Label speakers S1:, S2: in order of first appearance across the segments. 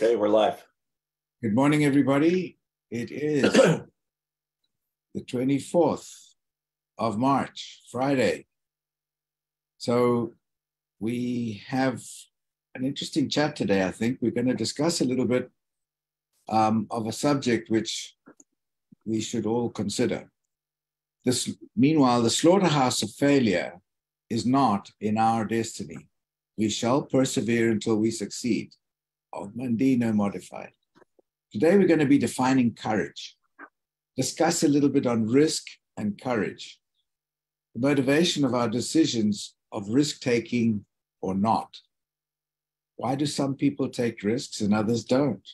S1: Okay, we're live.
S2: Good morning, everybody. It is the 24th of March, Friday. So we have an interesting chat today, I think. We're going to discuss a little bit um, of a subject which we should all consider. This, meanwhile, the slaughterhouse of failure is not in our destiny. We shall persevere until we succeed Mandino modified. Today we're going to be defining courage, discuss a little bit on risk and courage, the motivation of our decisions of risk taking or not. Why do some people take risks and others don't?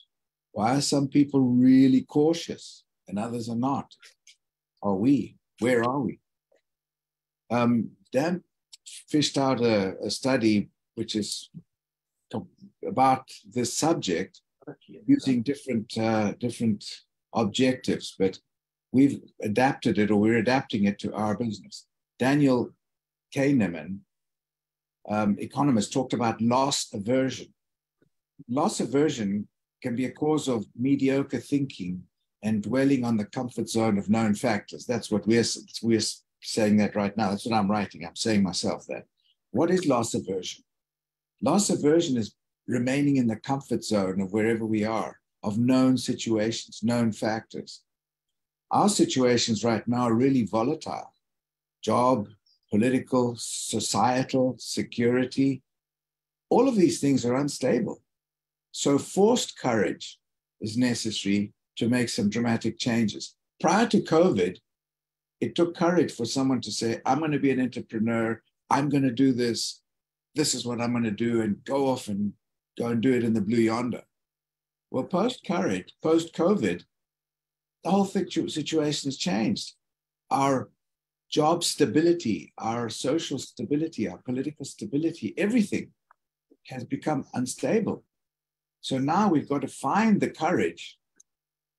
S2: Why are some people really cautious and others are not? Are we? Where are we? Um, Dan fished out a, a study which is about this subject using different uh, different objectives, but we've adapted it or we're adapting it to our business. Daniel Kahneman, um, economist, talked about loss aversion. Loss aversion can be a cause of mediocre thinking and dwelling on the comfort zone of known factors. That's what we're, we're saying that right now. That's what I'm writing. I'm saying myself that. What is loss aversion? Loss aversion is remaining in the comfort zone of wherever we are, of known situations, known factors. Our situations right now are really volatile job, political, societal, security. All of these things are unstable. So, forced courage is necessary to make some dramatic changes. Prior to COVID, it took courage for someone to say, I'm going to be an entrepreneur. I'm going to do this. This is what I'm going to do, and go off and go and do it in the blue yonder. Well, post courage, post COVID, the whole situation has changed. Our job stability, our social stability, our political stability, everything has become unstable. So now we've got to find the courage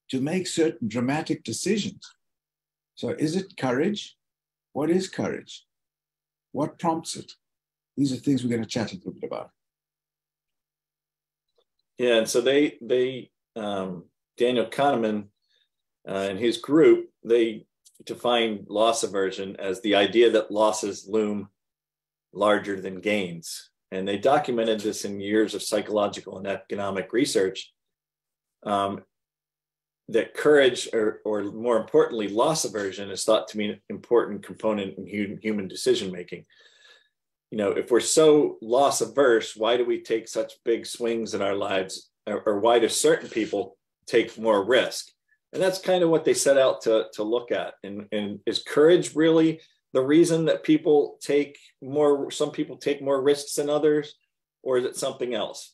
S2: to make certain dramatic decisions. So, is it courage? What is courage? What prompts it? These are things we're going to chat a little bit about.
S1: Yeah, and so they they um, Daniel Kahneman uh, and his group they define loss aversion as the idea that losses loom larger than gains, and they documented this in years of psychological and economic research. Um, that courage, or, or more importantly, loss aversion, is thought to be an important component in human decision making you know, if we're so loss averse, why do we take such big swings in our lives? Or, or why do certain people take more risk? And that's kind of what they set out to, to look at. And, and is courage really the reason that people take more, some people take more risks than others, or is it something else?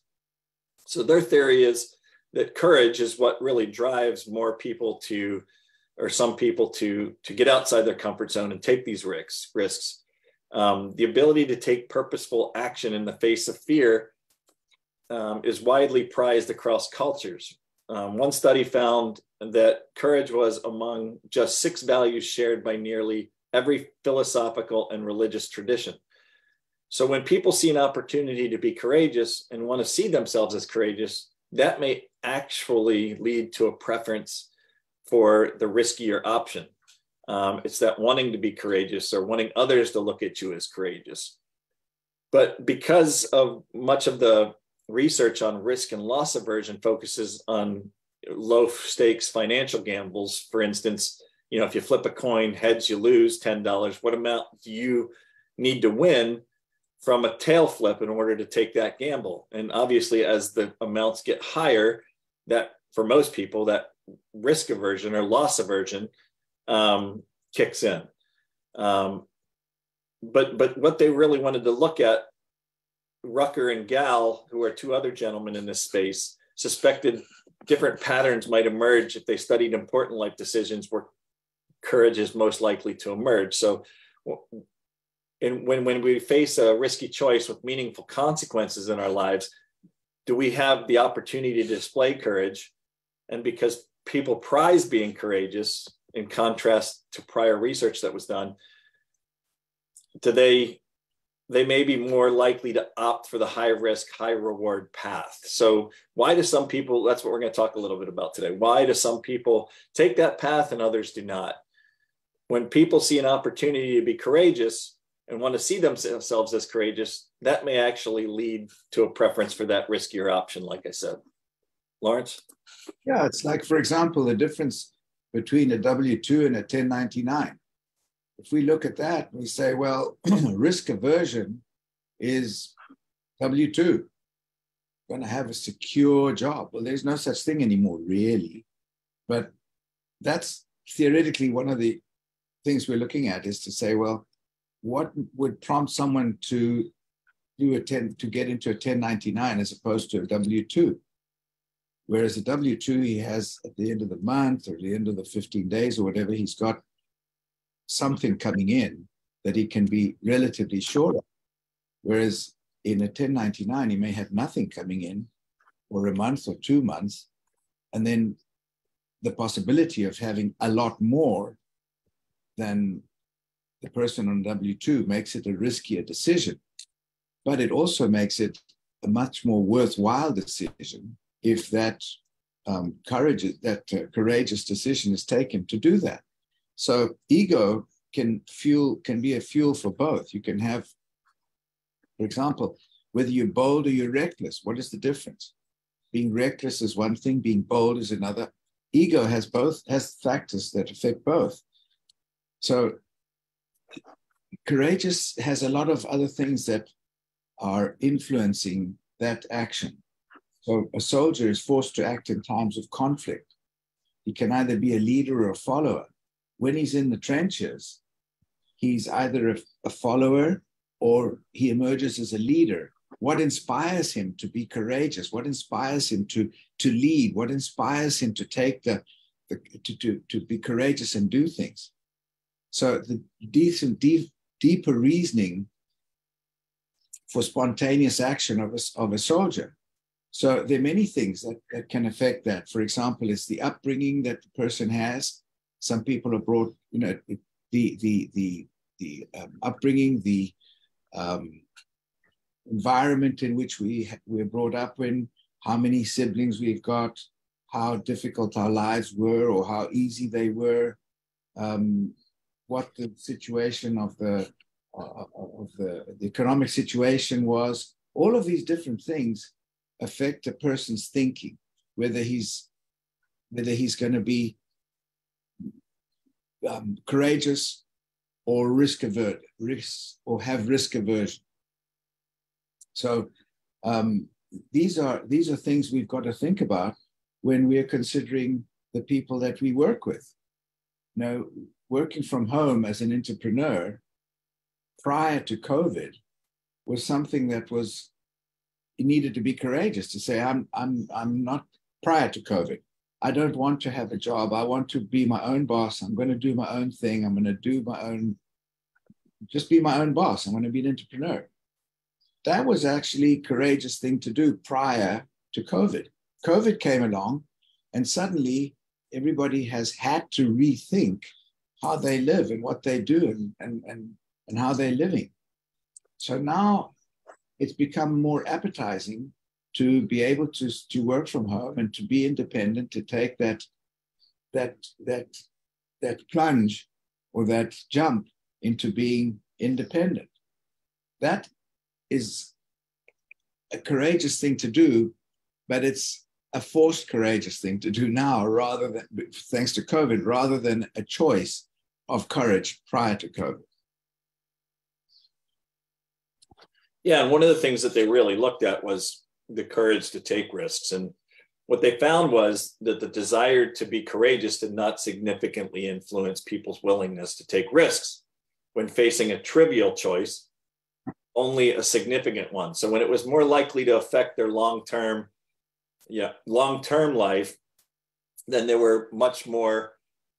S1: So their theory is that courage is what really drives more people to, or some people to, to get outside their comfort zone and take these risks, risks um, the ability to take purposeful action in the face of fear um, is widely prized across cultures. Um, one study found that courage was among just six values shared by nearly every philosophical and religious tradition. So when people see an opportunity to be courageous and want to see themselves as courageous, that may actually lead to a preference for the riskier option. Um, it's that wanting to be courageous or wanting others to look at you as courageous. But because of much of the research on risk and loss aversion focuses on low stakes financial gambles, for instance, you know, if you flip a coin, heads, you lose $10. What amount do you need to win from a tail flip in order to take that gamble? And obviously, as the amounts get higher, that for most people, that risk aversion or loss aversion um, kicks in. Um, but but what they really wanted to look at, Rucker and Gal, who are two other gentlemen in this space, suspected different patterns might emerge if they studied important life decisions where courage is most likely to emerge. So and when, when we face a risky choice with meaningful consequences in our lives, do we have the opportunity to display courage? And because people prize being courageous, in contrast to prior research that was done, do they they may be more likely to opt for the high risk, high reward path. So, why do some people, that's what we're going to talk a little bit about today. Why do some people take that path and others do not? When people see an opportunity to be courageous and want to see themselves as courageous, that may actually lead to a preference for that riskier option, like I said. Lawrence?
S2: Yeah, it's like, for example, the difference between a W 2 and a 1099 if we look at that, we say, well, risk aversion is W 2, going to have a secure job. Well, there's no such thing anymore, really. But that's theoretically one of the things we're looking at is to say, well, what would prompt someone to do a 10 to get into a 1099 as opposed to a W2? Whereas a W2, he has at the end of the month or the end of the 15 days or whatever, he's got something coming in that he can be relatively sure of. Whereas in a 1099, he may have nothing coming in for a month or two months, and then the possibility of having a lot more than the person on W 2 makes it a riskier decision. But it also makes it a much more worthwhile decision if that um, courage, that uh, courageous decision is taken to do that. So ego can fuel can be a fuel for both. You can have, for example, whether you're bold or you're reckless. What is the difference? Being reckless is one thing. Being bold is another. Ego has both has factors that affect both. So courageous has a lot of other things that are influencing that action. So a soldier is forced to act in times of conflict. He can either be a leader or a follower when he's in the trenches, he's either a, a follower or he emerges as a leader. What inspires him to be courageous? What inspires him to, to lead? What inspires him to take the, the to, to, to be courageous and do things? So the decent, deep, deeper reasoning for spontaneous action of a, of a soldier. So there are many things that, that can affect that. For example, it's the upbringing that the person has. Some people are brought, you know, the the the the um, upbringing, the um, environment in which we we're brought up in, how many siblings we've got, how difficult our lives were or how easy they were, um, what the situation of the uh, of the, the economic situation was. All of these different things affect a person's thinking, whether he's whether he's going to be um, courageous or risk avert, risk or have risk aversion. So um, these are these are things we've got to think about when we're considering the people that we work with. Now, working from home as an entrepreneur prior to COVID was something that was needed to be courageous to say, I'm I'm I'm not prior to COVID. I don't want to have a job. I want to be my own boss. I'm going to do my own thing. I'm going to do my own, just be my own boss. I'm going to be an entrepreneur. That was actually a courageous thing to do prior to COVID. COVID came along, and suddenly everybody has had to rethink how they live and what they do and, and, and, and how they're living. So now it's become more appetizing to be able to, to work from home and to be independent, to take that, that, that, that plunge or that jump into being independent. That is a courageous thing to do, but it's a forced courageous thing to do now rather than thanks to COVID, rather than a choice of courage prior to COVID.
S1: Yeah, and one of the things that they really looked at was the courage to take risks. And what they found was that the desire to be courageous did not significantly influence people's willingness to take risks when facing a trivial choice, only a significant one. So when it was more likely to affect their long-term, yeah, long-term life, then they were much more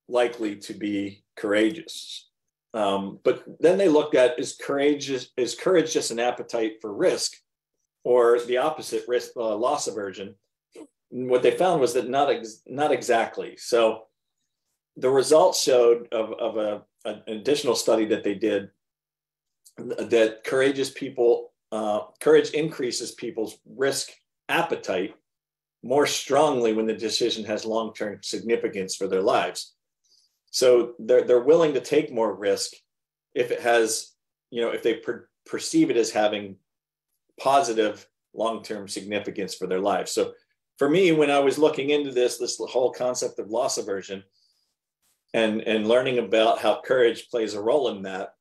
S1: likely to be courageous. Um, but then they looked at is courage is courage just an appetite for risk, or the opposite risk uh, loss aversion what they found was that not ex- not exactly so the results showed of, of a, an additional study that they did that courageous people, uh, courage increases people's risk appetite more strongly when the decision has long-term significance for their lives. So they're they're willing to take more risk if it has, you know, if they per- perceive it as having positive long-term significance for their lives. So for me, when I was looking into this, this whole concept of loss aversion and and learning about how courage plays a role in that,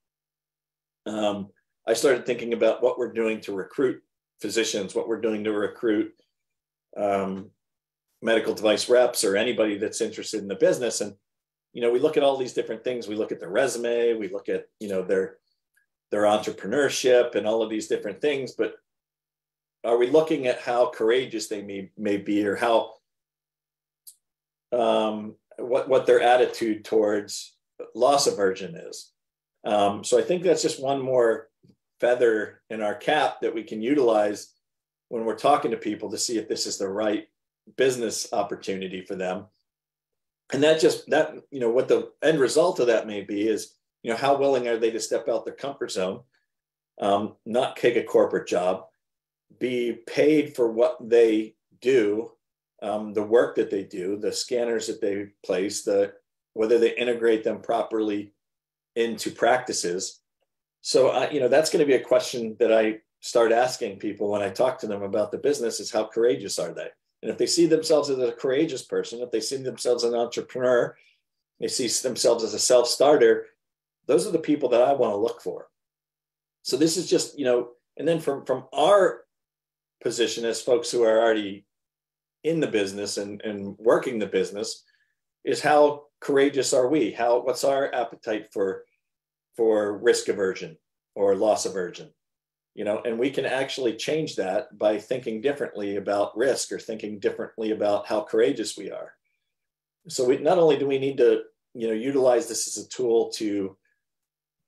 S1: um, I started thinking about what we're doing to recruit physicians, what we're doing to recruit um, medical device reps or anybody that's interested in the business. And you know, we look at all these different things. We look at their resume, we look at you know their their entrepreneurship and all of these different things. But are we looking at how courageous they may, may be or how um, what what their attitude towards loss aversion is? Um, so I think that's just one more feather in our cap that we can utilize when we're talking to people to see if this is the right business opportunity for them. And that just that you know what the end result of that may be is you know how willing are they to step out their comfort zone, um, not take a corporate job, be paid for what they do, um, the work that they do, the scanners that they place, the whether they integrate them properly into practices. So, uh, you know, that's going to be a question that I start asking people when I talk to them about the business is how courageous are they? And if they see themselves as a courageous person, if they see themselves as an entrepreneur, they see themselves as a self starter, those are the people that I want to look for. So this is just, you know, and then from, from our position as folks who are already in the business and, and working the business is how courageous are we? How what's our appetite for for risk aversion or loss aversion? You know, and we can actually change that by thinking differently about risk or thinking differently about how courageous we are. So we not only do we need to, you know, utilize this as a tool to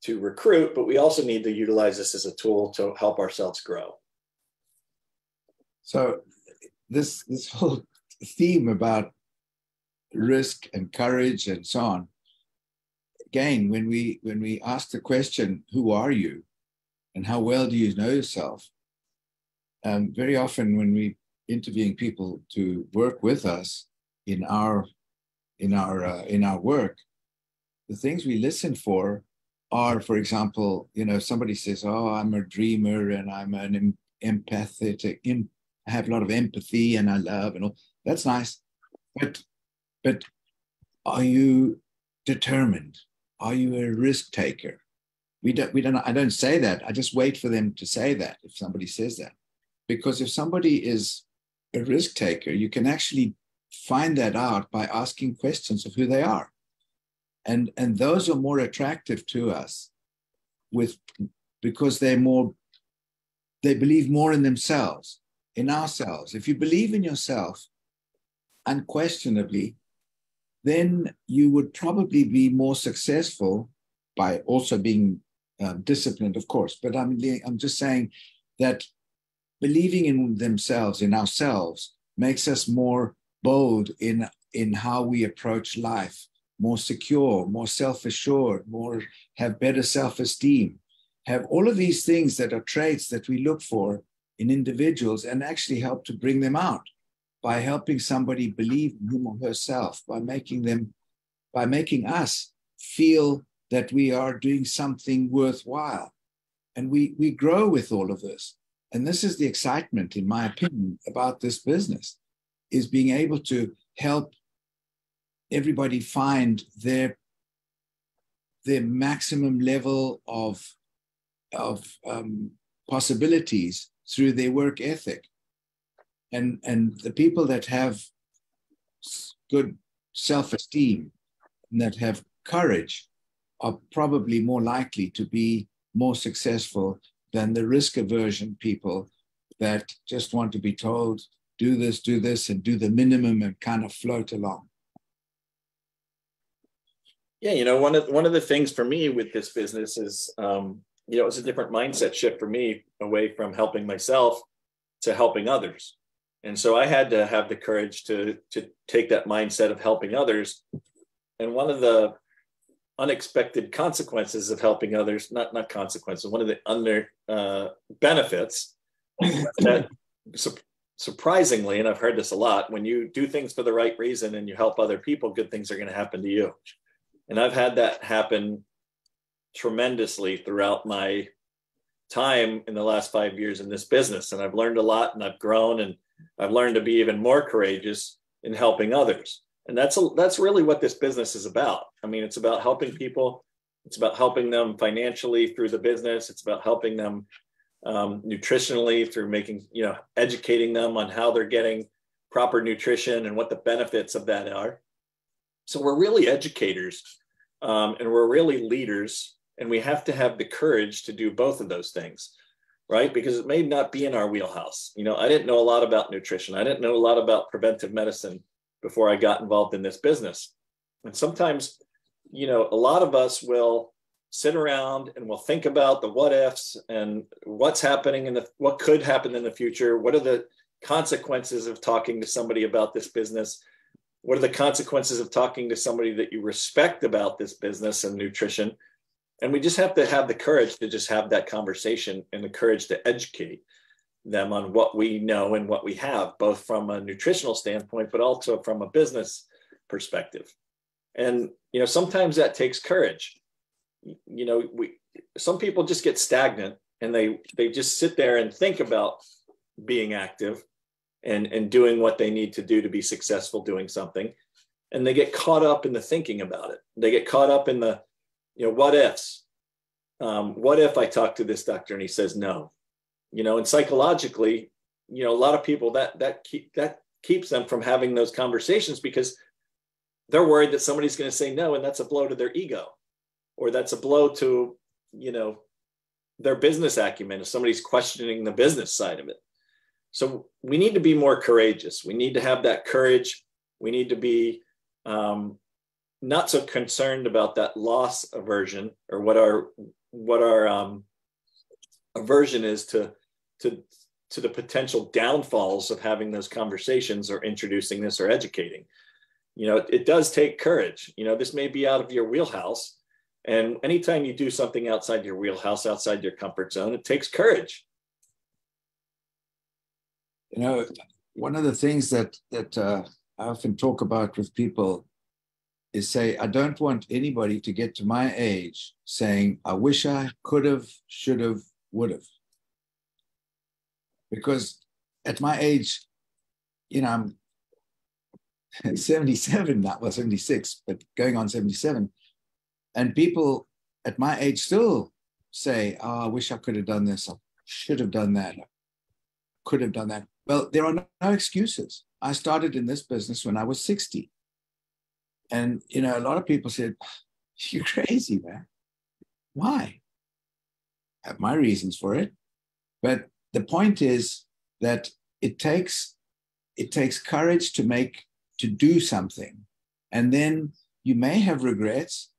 S1: to recruit, but we also need to utilize this as a tool to help ourselves grow.
S2: So this this whole theme about risk and courage and so on again when we when we ask the question who are you and how well do you know yourself um, very often when we interviewing people to work with us in our in our uh, in our work the things we listen for are for example you know somebody says oh i'm a dreamer and i'm an em- empathetic em- i have a lot of empathy and i love and all that's nice but but are you determined? Are you a risk taker? We don't, we don't, I don't say that. I just wait for them to say that if somebody says that. Because if somebody is a risk taker, you can actually find that out by asking questions of who they are. And, and those are more attractive to us with because they're more they believe more in themselves in ourselves if you believe in yourself unquestionably then you would probably be more successful by also being um, disciplined, of course. But I'm, I'm just saying that believing in themselves, in ourselves, makes us more bold in, in how we approach life, more secure, more self assured, more have better self esteem, have all of these things that are traits that we look for in individuals and actually help to bring them out by helping somebody believe in him or herself, by making them, by making us feel that we are doing something worthwhile. And we, we grow with all of this. And this is the excitement, in my opinion, about this business, is being able to help everybody find their, their maximum level of, of um, possibilities through their work ethic and and the people that have good self-esteem and that have courage are probably more likely to be more successful than the risk aversion people that just want to be told do this do this and do the minimum and kind of float along
S1: yeah you know one of one of the things for me with this business is um, you know it's a different mindset shift for me away from helping myself to helping others and so I had to have the courage to to take that mindset of helping others. And one of the unexpected consequences of helping others not not consequences one of the under uh, benefits that su- surprisingly and i've heard this a lot when you do things for the right reason and you help other people good things are going to happen to you. And i've had that happen tremendously throughout my time in the last five years in this business and i've learned a lot and i've grown and i've learned to be even more courageous in helping others and that's a, that's really what this business is about. I mean it's about helping people. It's about helping them financially through the business. It's about helping them um, nutritionally through making you know educating them on how they're getting proper nutrition and what the benefits of that are. So we're really educators um, and we're really leaders and we have to have the courage to do both of those things right? Because it may not be in our wheelhouse. You know i didn't know a lot about nutrition. I didn't know a lot about preventive medicine before I got involved in this business. And sometimes, you know, a lot of us will sit around and we'll think about the what ifs and what's happening in the what could happen in the future. What are the consequences of talking to somebody about this business? What are the consequences of talking to somebody that you respect about this business and nutrition? And we just have to have the courage to just have that conversation and the courage to educate them on what we know and what we have, both from a nutritional standpoint, but also from a business perspective. And you know, sometimes that takes courage. You know, we some people just get stagnant and they they just sit there and think about being active and and doing what they need to do to be successful doing something and they get caught up in the thinking about it they get caught up in the you know what ifs um, what if i talk to this doctor and he says no you know and psychologically you know a lot of people that that keep that keeps them from having those conversations because they're worried that somebody's going to say no and that's a blow to their ego. Or that's a blow to you know their business acumen if somebody's questioning the business side of it. So we need to be more courageous. We need to have that courage. We need to be um, not so concerned about that loss aversion or what our what our um, aversion is to to to the potential downfalls of having those conversations or introducing this or educating. You know it, it does take courage. You know this may be out of your wheelhouse and anytime you do something outside your wheelhouse outside your comfort zone it takes courage.
S2: You know one of the things that that uh, i often talk about with people is say i don't want anybody to get to my age saying i wish i could have should have would have because at my age, you know, I'm 77 now, well, 76, but going on 77. And people at my age still say, oh, I wish I could have done this. I should have done that. I could have done that. Well, there are no, no excuses. I started in this business when I was 60. And, you know, a lot of people said, you're crazy, man. Why? I have my reasons for it. But the point is that it takes it takes courage to make to do something. And then you may have regrets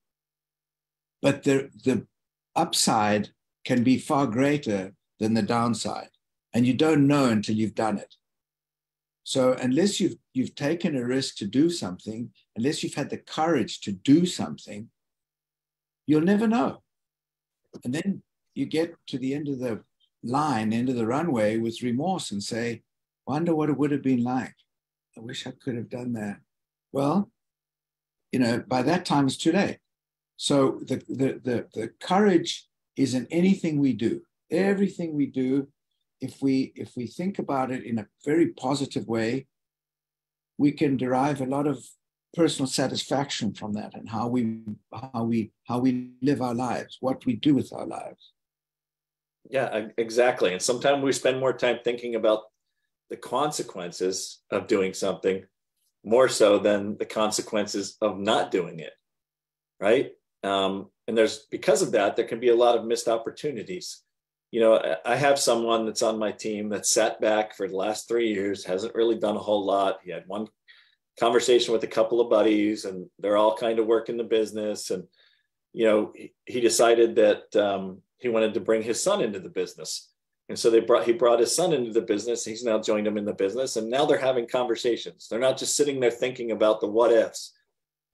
S2: but the the upside can be far greater than the downside. And you don't know until you've done it. So unless you've you've taken a risk to do something unless you've had the courage to do something you'll never know. And then you get to the end of the line into the runway with remorse and say, wonder what it would have been like. I wish I could have done that. Well, you know, by that time it's too late. So the, the, the, the courage is in anything we do. Everything we do, if we if we think about it in a very positive way, we can derive a lot of personal satisfaction from that and how we how we how we live our lives, what we do with our lives.
S1: Yeah, exactly. And sometimes we spend more time thinking about the consequences of doing something more so than the consequences of not doing it. Right. Um, and there's because of that, there can be a lot of missed opportunities. You know, I have someone that's on my team that sat back for the last three years, hasn't really done a whole lot. He had one conversation with a couple of buddies, and they're all kind of working the business. And, you know, he, decided that um, he wanted to bring his son into the business. And so they brought he brought his son into the business. He's now joined him in the business, and now they're having conversations. They're not just sitting there thinking about the what ifs.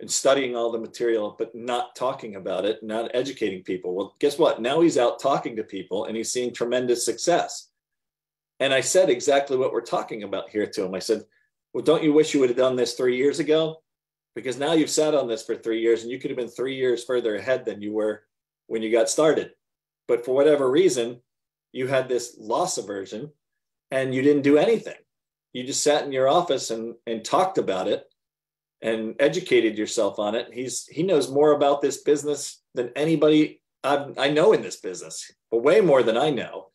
S1: and studying all the material, but not talking about it, not educating people. Well, guess what? Now he's out talking to people and he's seeing tremendous success. And I said exactly what we're talking about here to him. I said, Well, don't you wish you would have done this three years ago? Because now you've sat on this for three years and you could have been three years further ahead than you were when you got started. But for whatever reason, you had this loss aversion and you didn't do anything. You just sat in your office and, and talked about it and educated yourself on it. He's he knows more about this business than anybody I've, I know in this business, but way more than I know.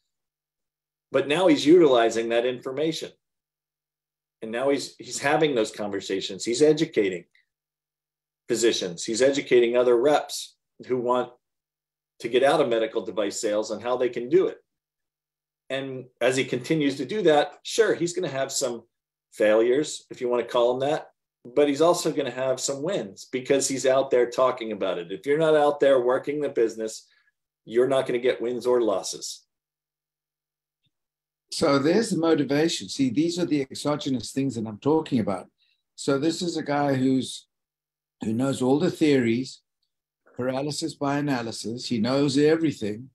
S1: But now he's utilizing that information, and now he's he's having those conversations. He's educating physicians. He's educating other reps who want to get out of medical device sales and how they can do it. And as he continues to do that, sure, he's going to have some failures, if you want to call them that but he's also going to have some wins because he's out there talking about it. If you're not out there working the business, you're not going to get wins or losses.
S2: So there's the motivation. See, these are the exogenous things that I'm talking about. So this is a guy who's who knows all the theories, paralysis by analysis. He knows everything,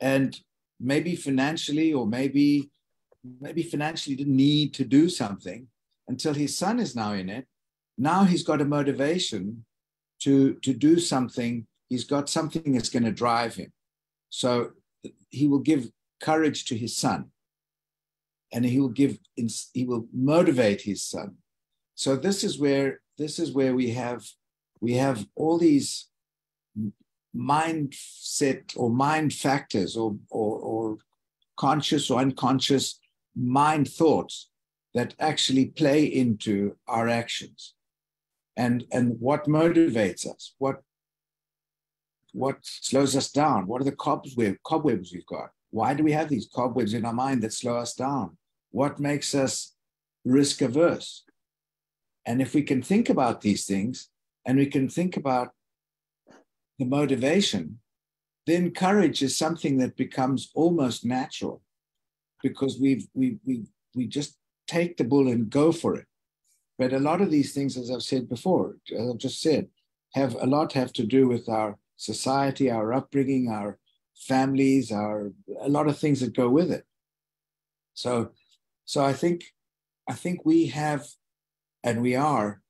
S2: and maybe financially, or maybe maybe financially didn't need to do something, until his son is now in it. Now he's got a motivation to, to do something. He's got something that's going to drive him. So he will give courage to his son and he will give he will motivate his son so this is where this is where we have we have all these mindset or mind factors or, or, or conscious or unconscious mind thoughts that actually play into our actions. And and what motivates us? What what slows us down? What are the cobweb, cobwebs we've got? Why do we have these cobwebs in our mind that slow us down? What makes us risk averse and if we can think about these things and we can think about the motivation then courage is something that becomes almost natural because we've we we we just take the bull and go for it. But a lot of these things, as I've said before, as I've just said, have a lot have to do with our society, our upbringing, our families, our a lot of things that go with it. So, so I think, I think we have, and we are,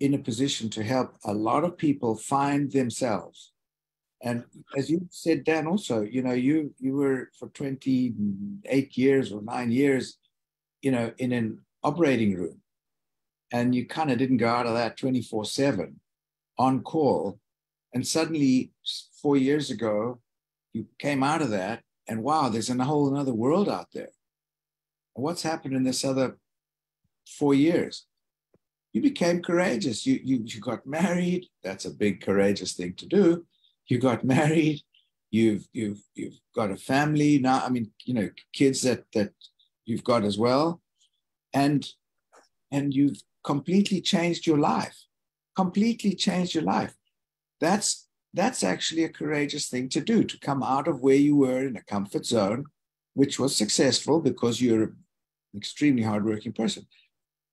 S2: in a position to help a lot of people find themselves. And as you said, Dan, also, you know, you you were for 28 years or nine years you know, in an operating room and you kind of didn't go out of that 24 7 on call. And suddenly, four years ago, you came out of that and wow, there's a whole another world out there. what's happened in this other four years? You became courageous. You, you, you got married. That's a big courageous thing to do. You got married. You've, you've, you've got a family now. I mean, you know, kids that, that you've got as well and and you've completely changed your life completely changed your life that's that's actually a courageous thing to do to come out of where you were in a comfort zone which was successful because you're an extremely hardworking person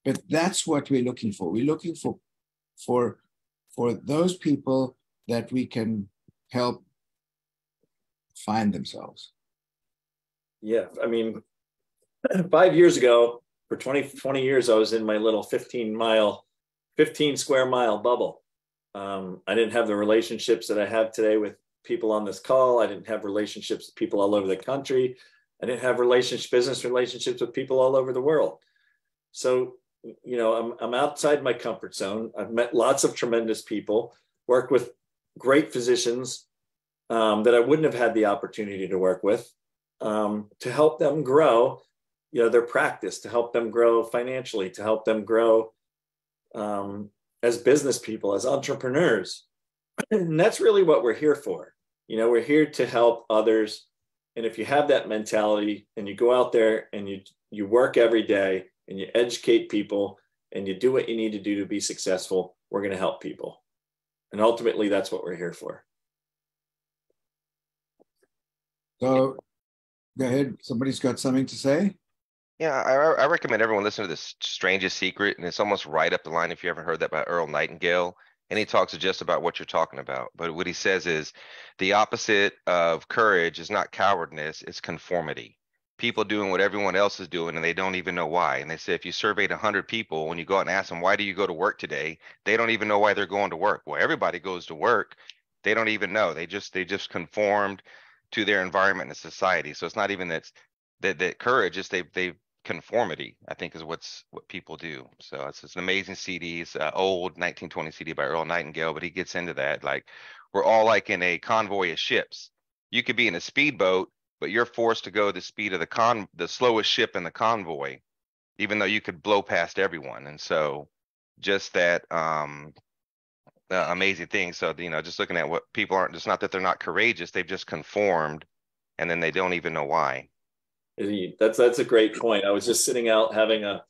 S2: but that's what we're looking for we're looking for for for those people that we can help find themselves
S1: yeah i mean five years ago, for 20, 20 years, I was in my little 15 mile, 15 square mile bubble. Um, I didn't have the relationships that I have today with people on this call. I didn't have relationships with people all over the country. I didn't have relationship, business relationships with people all over the world. So, you know, I'm, I'm outside my comfort zone. I've met lots of tremendous people, worked with great physicians um, that I wouldn't have had the opportunity to work with um, to help them grow you know their practice to help them grow financially to help them grow um, as business people as entrepreneurs. And that's really what we're here for. You know we're here to help others. And if you have that mentality and you go out there and you you work every day and you educate people and you do what you need to do to be successful we're going to help people and ultimately that's what we're here for
S2: so go ahead somebody's got something to say
S3: yeah, I, I recommend everyone listen to this strangest secret, and it's almost right up the line. If you ever heard that by Earl Nightingale, and he talks just about what you're talking about. But what he says is the opposite of courage is not cowardness, it's conformity. People doing what everyone else is doing and they don't even know why. And they say if you surveyed 100 people, when you go out and ask them, why do you go to work today? They don't even know why they're going to work. Well, everybody goes to work. They don't even know. They just they just conformed to their environment and society. So it's not even that that that courage is they they conformity i think is what's what people do so it's, it's an amazing cd it's an old 1920 cd by earl nightingale but he gets into that like we're all like in a convoy of ships you could be in a speedboat but you're forced to go the speed of the con the slowest ship in the convoy even though you could blow past everyone and so just that um uh, amazing thing so you know just looking at what people aren't it's not that they're not courageous they've just conformed and then they don't even know why
S1: that's that's a great point. I was just sitting out having a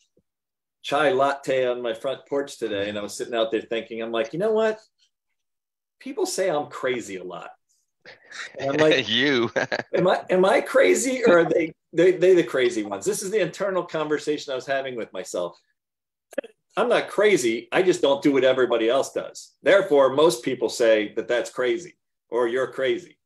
S1: chai latte on my front porch today, and I was sitting out there thinking, I'm like, you know what? People say I'm crazy a lot.
S3: I'm like, you
S1: am I am I crazy or are they they they the crazy ones? This is the internal conversation I was having with myself. I'm not crazy. I just don't do what everybody else does. Therefore, most people say that that's crazy or you're crazy.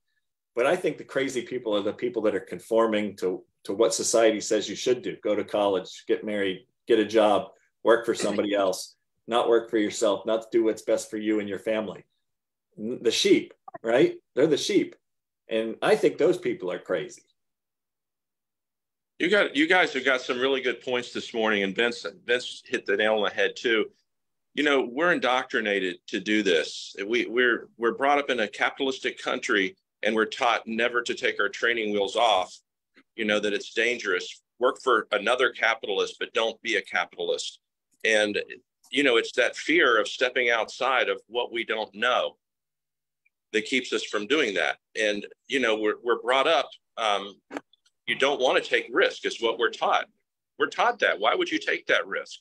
S1: But I think the crazy people are the people that are conforming to to what society says you should do go to college get married get a job work for somebody else not work for yourself not do what's best for you and your family the sheep right? They're the sheep. And i think those people are crazy.
S4: You got you guys have got some really good points this morning and vince vince hit the nail on the head too. You know we're indoctrinated to do this. We we're we're brought up in a capitalistic country and we're taught never to take our training wheels off. You know that it's dangerous. Work for another capitalist but don't be a capitalist. And you know it's that fear of stepping outside of what we don't know that keeps us from doing that. And you know we're, we're brought up um, you don't want to take risk is what we're taught. We're taught that. Why would you take that risk?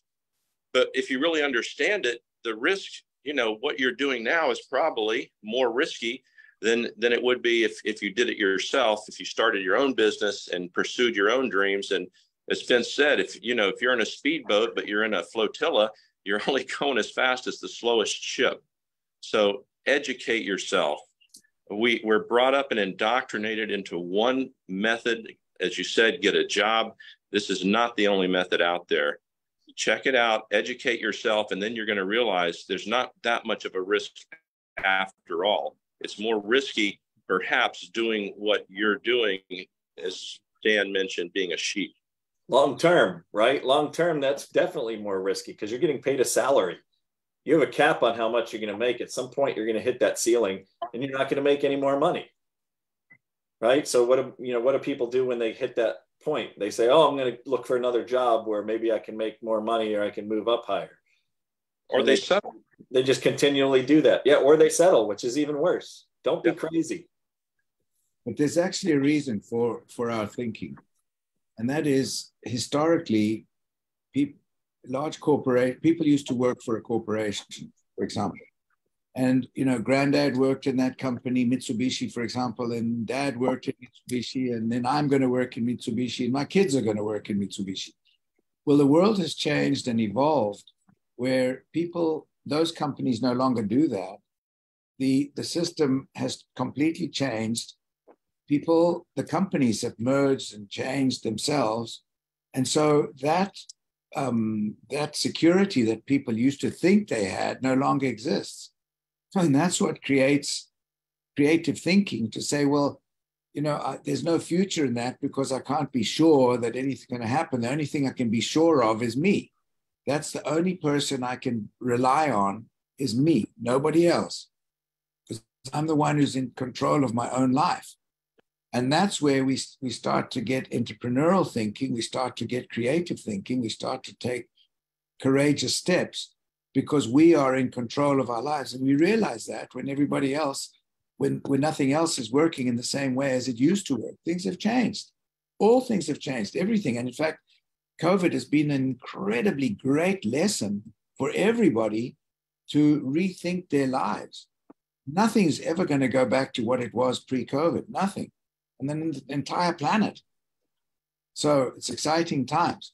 S4: But if you really understand it the risk you know what you're doing now is probably more risky than than it would be if if you did it yourself if you started your own business and pursued your own dreams. And as Vince said if you know if you're in a speedboat but you're in a flotilla you're only going as fast as the slowest ship. So educate yourself we we're brought up and indoctrinated into one method as you said get a job this is not the only method out there check it out educate yourself and then you're going to realize there's not that much of a risk after all it's more risky, perhaps, doing what you're doing, as Dan mentioned, being a sheep.
S1: Long term, right? Long term, that's definitely more risky because you're getting paid a salary. You have a cap on how much you're going to make. At some point, you're going to hit that ceiling, and you're not going to make any more money, right? So, what do you know? What do people do when they hit that point? They say, "Oh, I'm going to look for another job where maybe I can make more money or I can move up higher."
S4: Or they, they settle
S1: they just continually do that. Yeah, or they settle, which is even worse. Don't be crazy.
S2: But there's actually a reason for for our thinking, and that is historically, people, large corporate people used to work for a corporation, for example, and you know, granddad worked in that company, Mitsubishi, for example, and dad worked in Mitsubishi, and then I'm going to work in Mitsubishi, and my kids are going to work in Mitsubishi. Well, the world has changed and evolved, where people those companies no longer do that. The, the system has completely changed. People, the companies have merged and changed themselves. And so that, um, that security that people used to think they had no longer exists. And that's what creates creative thinking to say, well, you know, I, there's no future in that because I can't be sure that anything's going to happen. The only thing I can be sure of is me. That's the only person I can rely on is me, nobody else. Because I'm the one who's in control of my own life. And that's where we, we start to get entrepreneurial thinking, we start to get creative thinking, we start to take courageous steps because we are in control of our lives. And we realize that when everybody else, when, when nothing else is working in the same way as it used to work, things have changed. All things have changed, everything. And in fact, COVID has been an incredibly great lesson for everybody to rethink their lives. Nothing's ever going to go back to what it was pre COVID, nothing. And then the entire planet. So it's exciting times.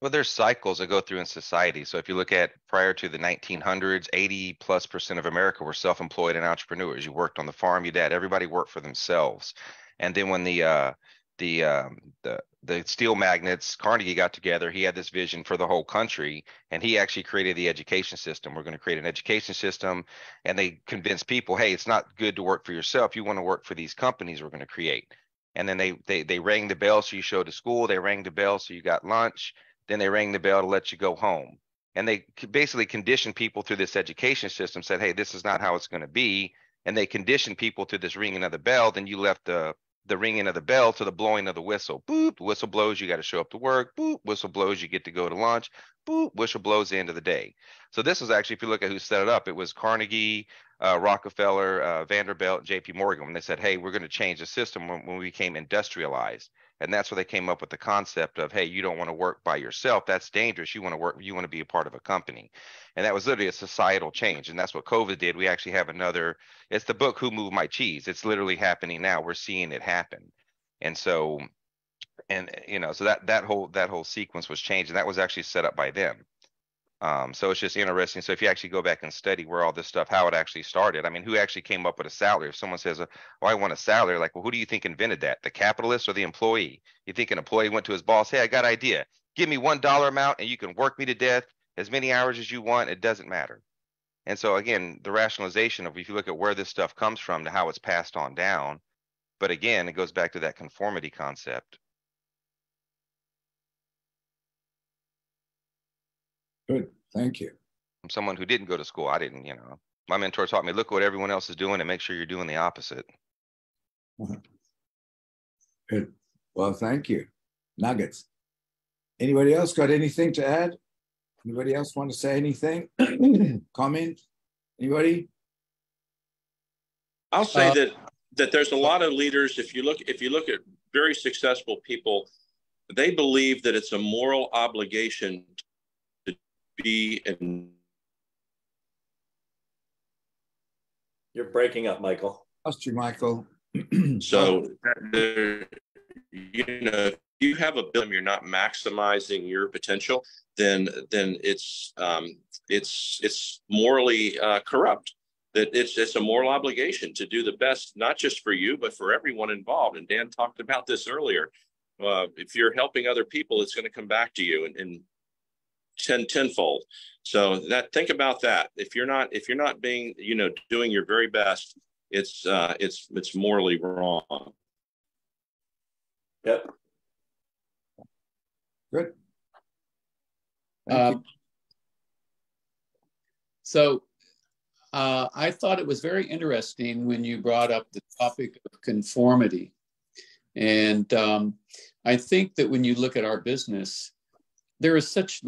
S3: Well, there's cycles that go through in society. So if you look at prior to the 1900s, 80 plus percent of America were self-employed and entrepreneurs. You worked on the farm, you did. Everybody worked for themselves. And then when the uh, the um, the the steel magnates Carnegie got together, he had this vision for the whole country, and he actually created the education system. We're going to create an education system, and they convinced people, hey, it's not good to work for yourself. You want to work for these companies we're going to create. And then they they they rang the bell so you showed to school. They rang the bell so you got lunch then they rang the bell to let you go home. And they basically conditioned people through this education system, said, hey, this is not how it's going to be. And they conditioned people to this ringing of the bell. Then you left the the ringing of the bell to the blowing of the whistle. Boop, whistle blows, you got to show up to work. Boop, whistle blows, you get to go to lunch. Boop, whistle blows the end of the day. So this was actually, if you look at who set it up, it was Carnegie, uh, Rockefeller, uh, Vanderbilt, J.P. Morgan. When they said, "Hey, we're going to change the system when, when we became industrialized," and that's where they came up with the concept of hey you don't want to work by yourself that's dangerous you want to work you want to be a part of a company. And that was literally a societal change and that's what covid did. We actually have another it's the book who moved my cheese. It's literally happening now. We're seeing it happen. And so and you know so that that whole that whole sequence was changed and that was actually set up by them um, so it's just interesting. So if you actually go back and study where all this stuff, how it actually started, I mean, who actually came up with a salary? If someone says, "Oh, I want a salary," like, well, who do you think invented that? The capitalist or the employee? You think an employee went to his boss, "Hey, I got an idea. Give me one dollar amount, and you can work me to death as many hours as you want. It doesn't matter." And so again, the rationalization of if you look at where this stuff comes from to how it's passed on down, but again, it goes back to that conformity concept.
S2: Good. Thank you.
S3: I'm someone who didn't go to school. I didn't, you know. My mentor taught me look what everyone else is doing and make sure you're doing the opposite.
S2: Good. Well, thank you. Nuggets. Anybody else got anything to add? Anybody else want to say anything? Comment? Anybody?
S4: I'll say uh, that that there's a lot of leaders. If you look, if you look at very successful people, they believe that it's a moral obligation be in.
S1: You're breaking up, Michael.
S2: Lost you, Michael.
S4: so, you know, if you have a bill, and you're not maximizing your potential, then then it's um, it's it's morally uh, corrupt. That it's it's a moral obligation to do the best, not just for you, but for everyone involved. And Dan talked about this earlier. Uh, if you're helping other people, it's going to come back to you. And, and ten tenfold. So that think about that. If you're not if you're not being you know doing your very best, it's uh, it's it's morally wrong.
S1: Yep.
S2: Good.
S5: Um, so uh, I thought it was very interesting when you brought up the topic of conformity. And um, I think that when you look at our business, there is such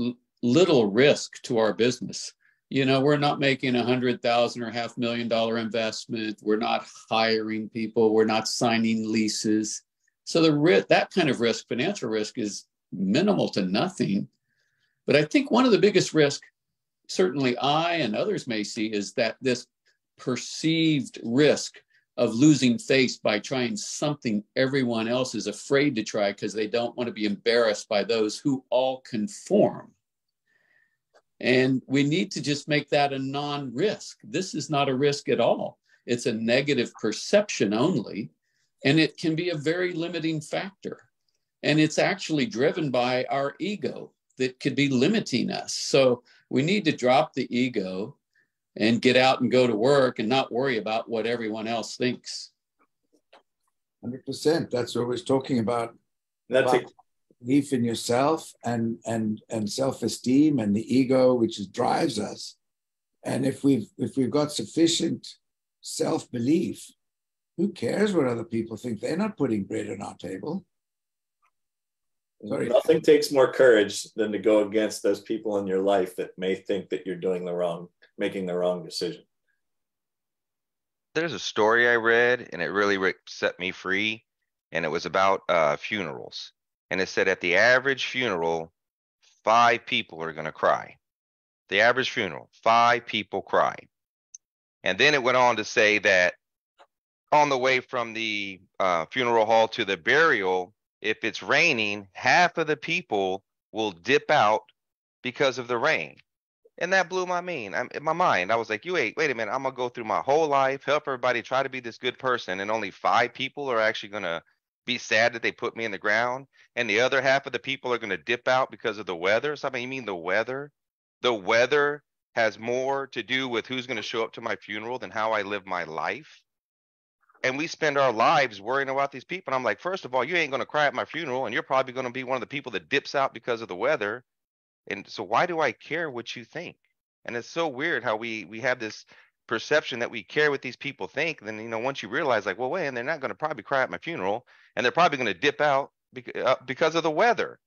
S5: little risk to our business. You know, we're not making a hundred thousand or half million dollar investment. We're not hiring people. We're not signing leases. So the risk, that kind of risk, financial risk, is minimal to nothing. But I think one of the biggest risks, certainly I and others may see, is that this perceived risk of losing face by trying something everyone else is afraid to try because they don't want to be embarrassed by those who all conform. And we need to just make that a non risk. This is not a risk at all. It's a negative perception only. And it can be a very limiting factor. And it's actually driven by our ego that could be limiting us. So we need to drop the ego and get out and go to work and not worry about what everyone else thinks.
S2: 100%. That's what we're talking about. That's about, belief in yourself and and and self-esteem and the ego which is, drives us and if we've if we've got sufficient self-belief who cares what other people think they're not putting bread on our table
S1: Sorry. Nothing takes more courage than to go against those people in your life that may think that you're doing the wrong, making the wrong decision.
S3: There's a story I read and it really set me free. And it was about uh, funerals and it said at the average funeral, five people are going to cry. The average funeral, five people cry. And then it went on to say that on the way from the uh, funeral hall to the burial, if it's raining, half of the people will dip out because of the rain. And that blew my mean. I'm, in my mind, I was like, "You wait, wait a minute. I'm gonna go through my whole life, help everybody, try to be this good person, and only five people are actually gonna be sad that they put me in the ground, and the other half of the people are gonna dip out because of the weather." So I mean, you mean the weather? The weather has more to do with who's gonna show up to my funeral than how I live my life. And we spend our lives worrying about these people. And I'm like, first of all, you ain't gonna cry at my funeral, and you're probably gonna be one of the people that dips out because of the weather. And so why do I care what you think? And it's so weird how we we have this perception that we care what these people think. Then you know, once you realize, like, well, wait, and they're not going to probably cry at my funeral, and they're probably going to dip out uh, because of the weather.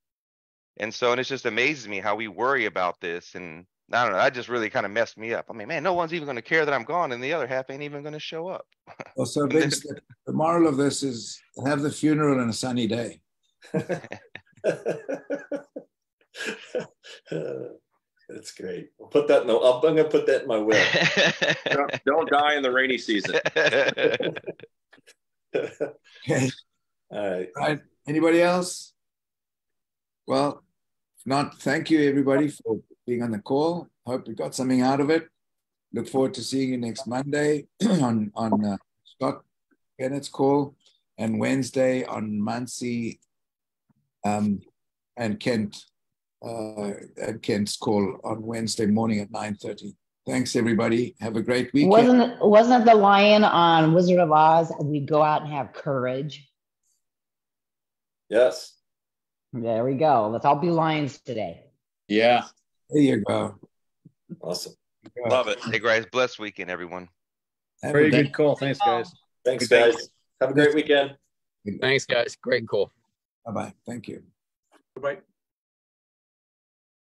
S3: And so, and it just amazes me how we worry about this. And I don't know, that just really kind of messed me up. I mean, man, no one's even going to care that I'm gone, and the other half ain't even going to show up.
S2: Well, so Vince, the, the moral of this is have the funeral on a sunny day.
S1: That's great. I'll put that in the, I'm gonna put that in my will.
S4: Don't, don't die in the rainy season.
S2: Okay.
S1: All right.
S2: Right. Anybody else? Well, if not, thank you everybody for being on the call. Hope you got something out of it. Look forward to seeing you next Monday on on uh, Scott Bennett's call, and Wednesday on Muncie um, and Kent uh, at Kent's call on Wednesday morning at nine thirty. Thanks everybody. Have a great weekend.
S6: Wasn't wasn't it the lion on Wizard of Oz? We go out and have courage.
S1: Yes.
S6: There we go. Let's all be lions today.
S5: Yeah.
S2: There you go.
S1: Awesome.
S4: Love it.
S3: hey, guys, blessed weekend, everyone.
S2: Have
S7: Very good call. Thanks, guys.
S1: Thanks,
S7: Good day.
S1: guys. Have a great weekend.
S7: Thanks, guys. Great call.
S2: Bye bye. Thank you.
S7: Bye.